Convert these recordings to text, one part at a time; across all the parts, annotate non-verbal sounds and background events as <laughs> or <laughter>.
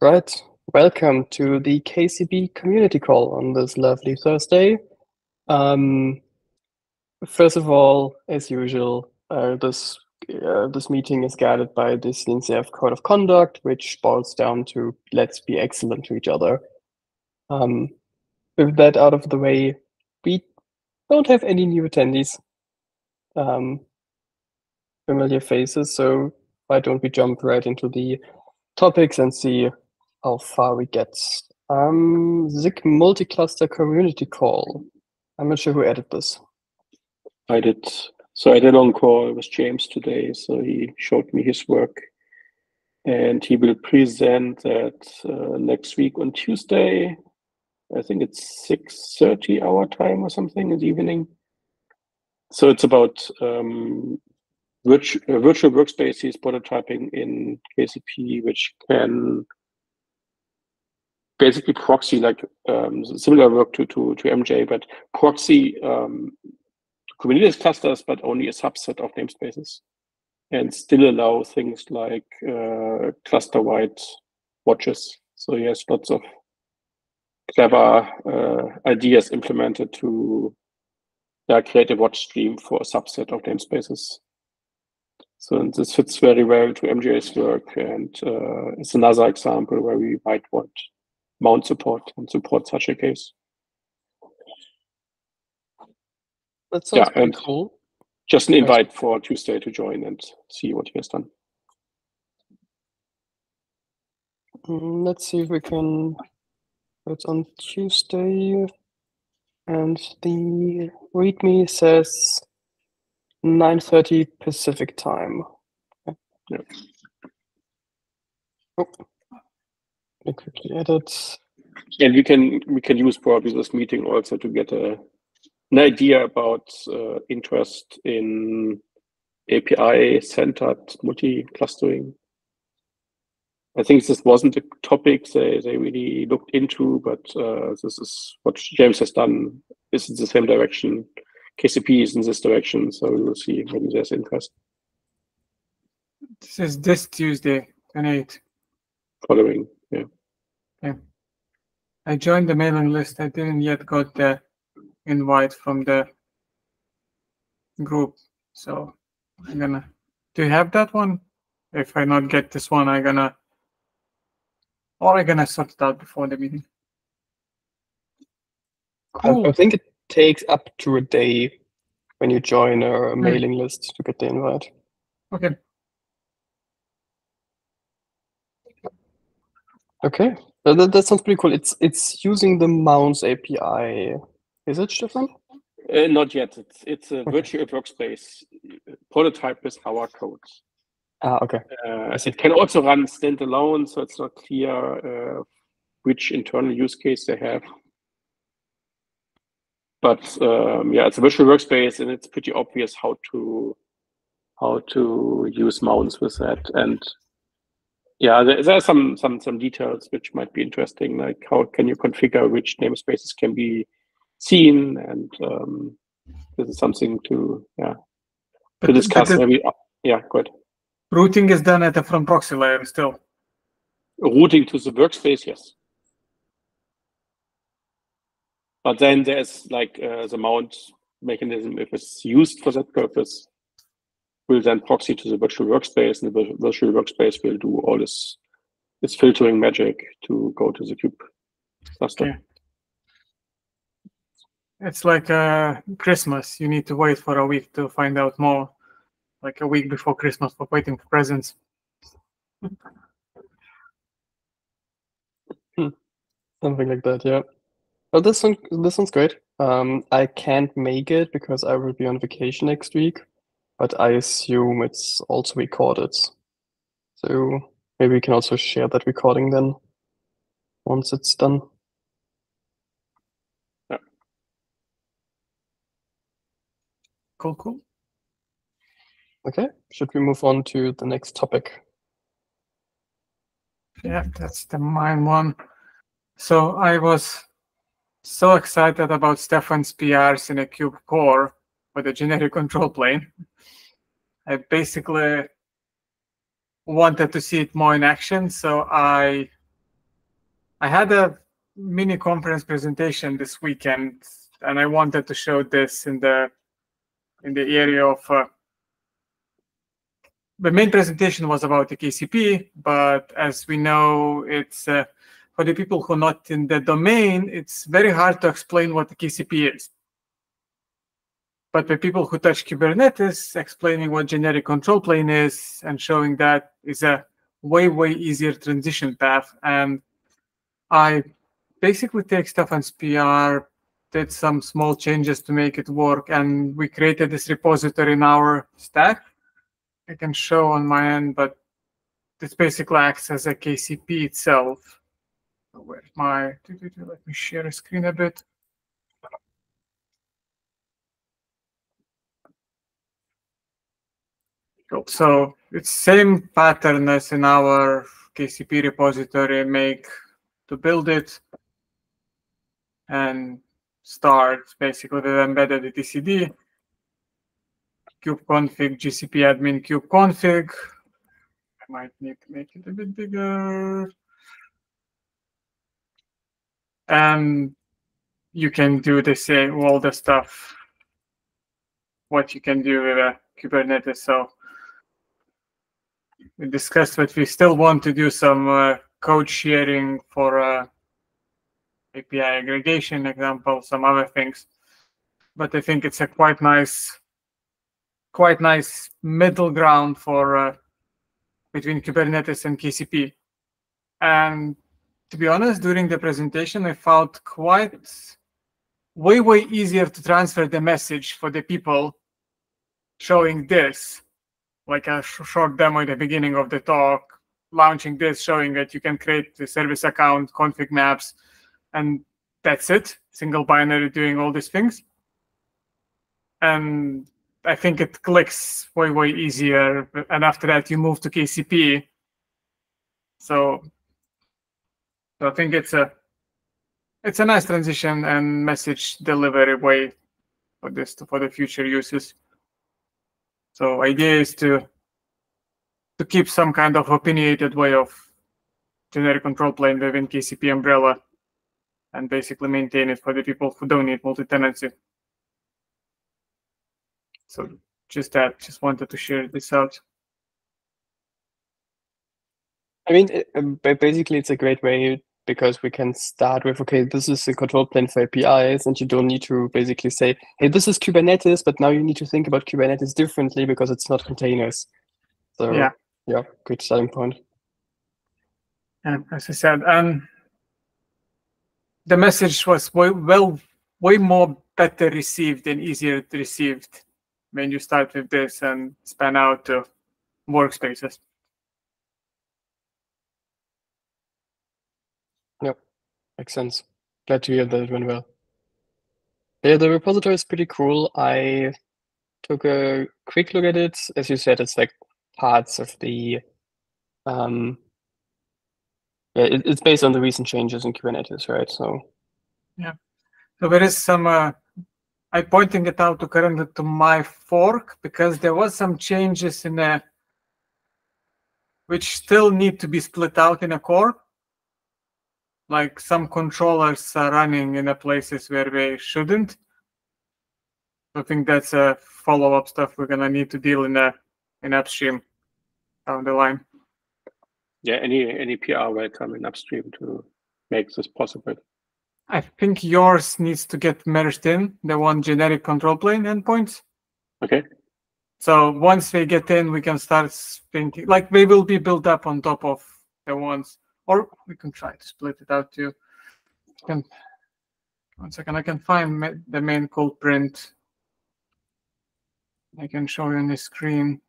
Right. Welcome to the KCP community call on this lovely Thursday. Um, first of all, as usual, uh, this uh, this meeting is guided by the CNCF Code of Conduct, which boils down to let's be excellent to each other. Um, with that out of the way, we don't have any new attendees, um, familiar faces, so why don't we jump right into the topics and see how far we get. Um, SIG multi-cluster community call. I'm not sure who added this. I did. So I did on call with James today. So he showed me his work, and he will present that uh, next week on Tuesday. I think it's six thirty our time or something in the evening. So it's about um, virtual, uh, virtual workspaces prototyping in KCP, which can basically proxy like um, similar work to, to, to MJ, but proxy um, Kubernetes clusters, but only a subset of namespaces and still allow things like uh, cluster-wide watches. So he has lots of clever uh, ideas implemented to create a watch stream for a subset of namespaces. So this fits very well to MJ's work, and uh, it's another example where we might want mount support and support such a case. That sounds yeah, pretty cool. Just an invite for Tuesday to join and see what he has done. Mm, let's see if we can. It's on Tuesday, and the README says 9:30 Pacific time. Okay. Yeah. Oh quickly edit. And we can we can use probably this meeting also to get a an idea about uh, interest in API centered multi clustering. I think this wasn't a topic they, they really looked into, but uh, this is what James has done This is in the same direction. KCP is in this direction, so we will see when there's interest. This is this Tuesday, 28. Following. Yeah. I joined the mailing list. I didn't yet got the invite from the group. So I'm gonna do you have that one? If I not get this one, I'm gonna or I'm gonna sort it out before the meeting. Cool. I, I think it takes up to a day when you join a hmm. mailing list to get the invite. Okay. Okay, that, that sounds pretty cool. It's it's using the Mounts API. Is it, Stefan? Uh, not yet. It's it's a okay. virtual workspace prototype with our code. Ah, okay. Uh, it can also run standalone, so it's not clear uh, which internal use case they have. But um, yeah, it's a virtual workspace, and it's pretty obvious how to how to use mounts with that. And yeah, there, there, are some some some details which might be interesting, like how can you configure which namespaces can be seen, and um, this is something to yeah to discuss. Maybe yeah, good. Routing is done at the front proxy layer still. Routing to the workspace, yes. But then there's like uh, the mount mechanism if it's used for that purpose will then proxy to the virtual workspace, and the virtual workspace will do all this this filtering magic to go to the kube cluster. Okay. It's like uh, Christmas. You need to wait for a week to find out more, like a week before Christmas for waiting for presents. Hmm. Something like that, yeah. Oh, this one, this one's great. Um, I can't make it because I will be on vacation next week but I assume it's also recorded. So maybe we can also share that recording then once it's done. Yeah. Cool, cool. Okay, should we move on to the next topic? Yeah, that's the mine one. So I was so excited about Stefan's PRs in a cube core with a generic control plane. I basically wanted to see it more in action, so I I had a mini conference presentation this weekend, and I wanted to show this in the in the area of uh, the main presentation was about the KCP, but as we know, it's uh, for the people who are not in the domain, it's very hard to explain what the KCP is. But the people who touch Kubernetes, explaining what generic control plane is and showing that is a way, way easier transition path. And I basically take Stefan's PR, did some small changes to make it work, and we created this repository in our stack. I can show on my end, but this basically acts as a KCP itself. Oh, where's my, let me share a screen a bit. So it's same pattern as in our KCP repository, make to build it and start basically with embedded etcd kubeconfig kcp admin kubeconfig. I might need to make it a bit bigger. And you can do the same, all the stuff, what you can do with a Kubernetes. So we discussed that we still want to do some uh, code sharing for uh, API aggregation example, some other things. But I think it's a quite nice, quite nice middle ground for uh, between Kubernetes and KCP. And to be honest, during the presentation, I found quite way, way easier to transfer the message for the people showing this, like a sh short demo at the beginning of the talk, launching this, showing that you can create the service account, config maps, and that's it. Single binary doing all these things. And I think it clicks way, way easier. And after that, you move to KCP. So, so I think it's a it's a nice transition and message delivery way for this for the future uses. So idea is to to keep some kind of opinionated way of generic control plane within KCP umbrella and basically maintain it for the people who don't need multi-tenancy. So just that, just wanted to share this out. I mean, basically, it's a great way because we can start with, okay, this is the control plane for APIs, and you don't need to basically say, hey, this is Kubernetes, but now you need to think about Kubernetes differently because it's not containers. So yeah, yeah good starting point. And as I said, um, the message was way, well, way more better received and easier to received when you start with this and span out to workspaces. Yep, makes sense. Glad to hear that it went well. Yeah, the repository is pretty cool. I took a quick look at it. As you said, it's like parts of the um, yeah, it, it's based on the recent changes in Kubernetes, right? So yeah, so there is some. Uh, I'm pointing it out to currently to my fork because there was some changes in a which still need to be split out in a core. Like some controllers are running in the places where they shouldn't. I think that's a follow-up stuff we're gonna need to deal in a in upstream down the line yeah, any any PR welcome in upstream to make this possible. I think yours needs to get merged in the one generic control plane endpoints. Okay. So once they get in, we can start thinking like they will be built up on top of the ones, or we can try to split it out too. Can, one second, I can find the main code print. I can show you on the screen.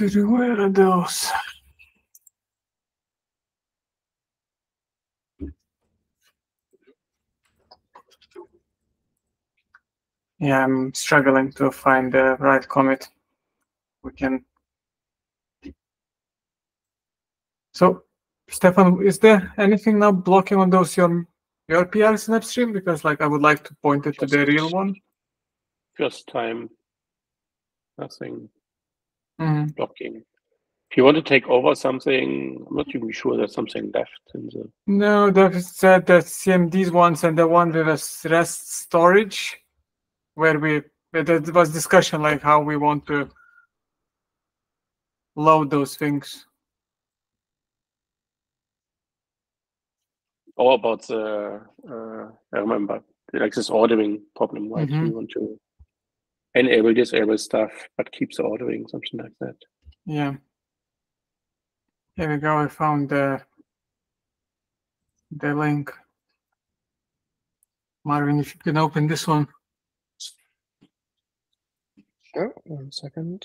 Where are those? Yeah, I'm struggling to find the right commit. We can. So, Stefan, is there anything now blocking on those your your PRs in upstream? Because like I would like to point it to the real one. Just time. Nothing Mhm. blocking. If you want to take over something, I'm not even sure there's something left in the No, there's said that CMD's ones and the one with a s- rest storage, where we where there was discussion like how we want to load those things. or about the uh, I remember like this ordering problem, right? Mhm. You want to enable, disable stuff, but keep the ordering, something like that. Yeah. Here we go. I found the the link. Marvin, if you can open this one. Sure, one second.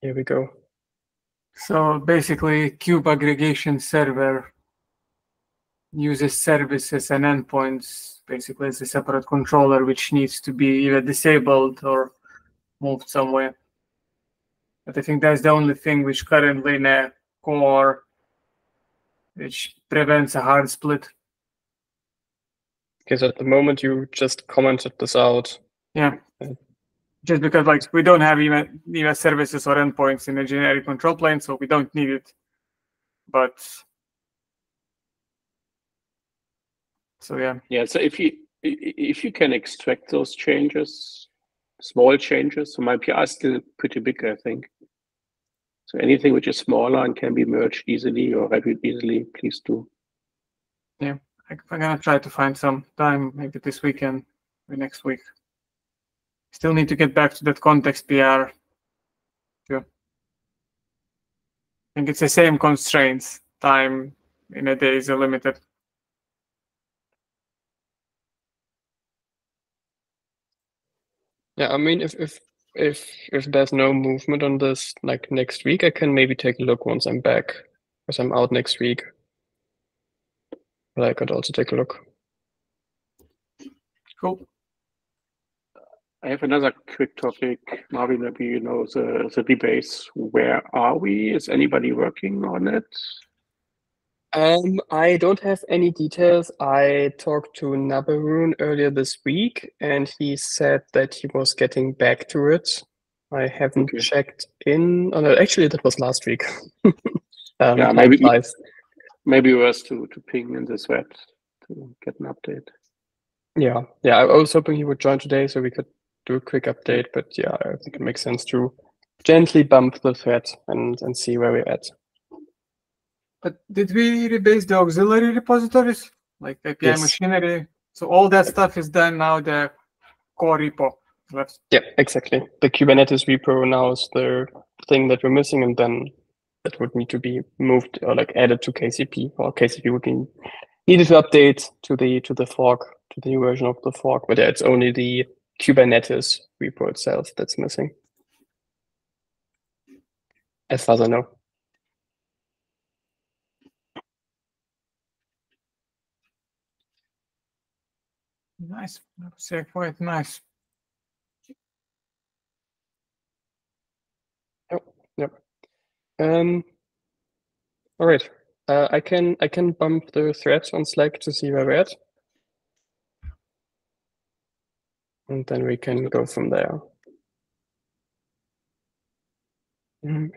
Here we go. So basically, Cube aggregation server uses services and endpoints basically as a separate controller, which needs to be either disabled or moved somewhere. But I think that's the only thing which currently in a core, which prevents a hard split. Because at the moment you just commented this out. Yeah. Okay. Just because like we don't have even even services or endpoints in a generic control plane, so we don't need it. But so yeah. Yeah, so if you i- i- if you can extract those changes, small changes, so my PR is still pretty big, I think. So anything which is smaller and can be merged easily or reviewed easily, please do. Yeah, I'm gonna try to find some time, maybe this weekend or next week. Still need to get back to that context PR. too. I think it's the same constraints. Time in a day is a limited. Yeah, I mean, if if if if there's no movement on this like next week, I can maybe take a look once I'm back, because I'm out next week. But I could also take a look. Cool. I have another quick topic. Marvin, maybe you know the, the rebase. Where are we? Is anybody working on it? Um, I don't have any details. I talked to Nabarun earlier this week, and he said that he was getting back to it. I haven't Okay. checked in. Oh, no, actually, that was last week. <laughs> um, Yeah, maybe- flies. Maybe worth to, to ping in the thread to get an update. Yeah, yeah. I I was hoping he would join today so we could do a quick update. But yeah, I think it makes sense to gently bump the thread and and see where we're at. But did we rebase the auxiliary repositories like API Yes. machinery? So all that stuff is done now. The core repo left. Yeah, exactly. The Kubernetes repo now is the thing that we're missing, and then that would need to be moved or like added to KCP, or KCP would be needed to update to the to the fork to the new version of the fork. But yeah, it's only the Kubernetes repo itself that's missing, as far as I know. Nice. Say quite nice. Um. All right. Uh, I can I can bump the threads on Slack to see where we're at, and then we can go from there. Mhm.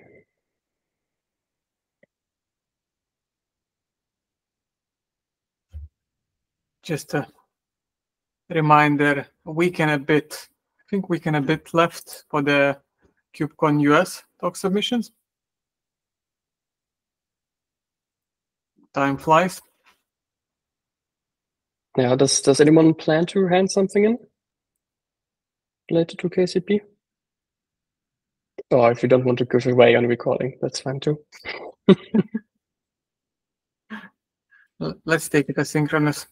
Just a reminder, a week and a bit. I think week and a bit left for the KubeCon US talk submissions. Time flies. Yeah. Does Does anyone plan to hand something in related to KCP? Or oh, if you don't want to give away on recording, that's fine too. <laughs> Let's take it asynchronous.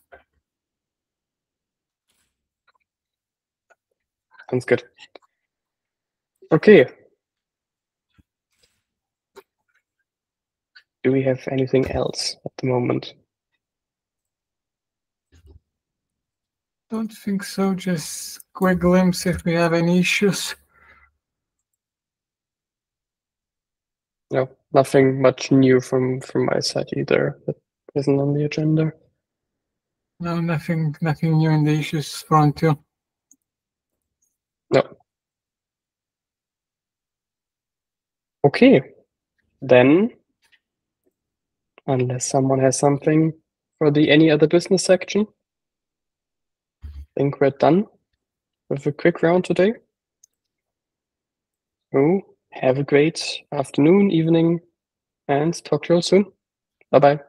Sounds good. Okay. Do we have anything else at the moment? Don't think so. Just quick glimpse if we have any issues. No, nothing much new from from my side either that isn't on the agenda. No, nothing, nothing new in the issues front too. No. Okay, then, unless someone has something for the any other business section, I think we're done with a quick round today. So have a great afternoon, evening, and talk to you all soon. Bye bye.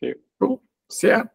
See you. Cool. See ya. Oh,